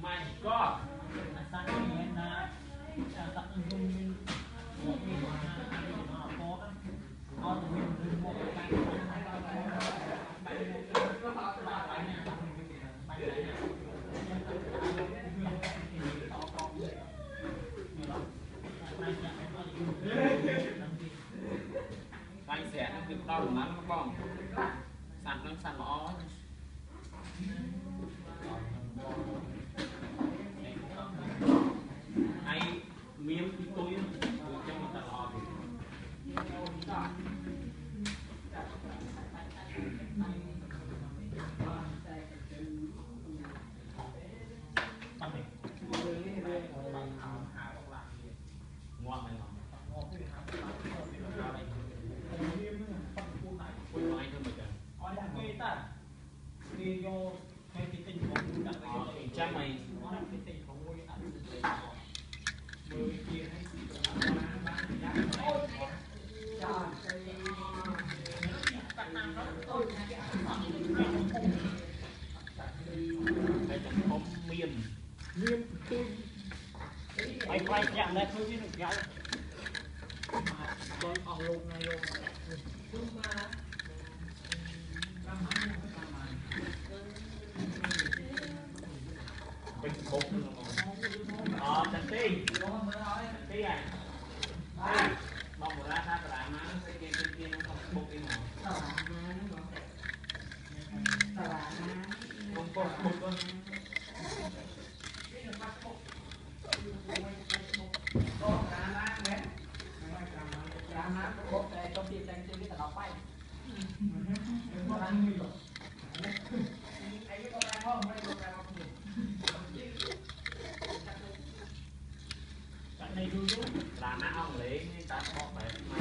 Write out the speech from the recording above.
my god. ស្រាក់នឹងគឺដល់ដំណាំបងសាត់នឹងសាត់ល្អហើយ គេយកហើយគេទិញរបស់មួយដាក់ទៅអញ្ចឹងហើយគាត់គេទិញរបស់មួយដាក់ទៅទៅមើលគេឲ្យបានបានយ៉ាងអូចាទៅតាក់តាមដល់អូចាគេអត់បានតែចំហុំមានមានទីហើយខ្លាយប្រាក់ដែរធ្វើវានឹងក្រៅមកដល់អស់លោកណាយកគឺមក cục ờ thành tí thành tí này bông của ra sao là má nó sẽ kia kia kia nó không bông đi nào không có không có Hãy subscribe cho kênh Ghiền Mì Gõ Để không bỏ lỡ những video hấp dẫn 喂，你好，喂。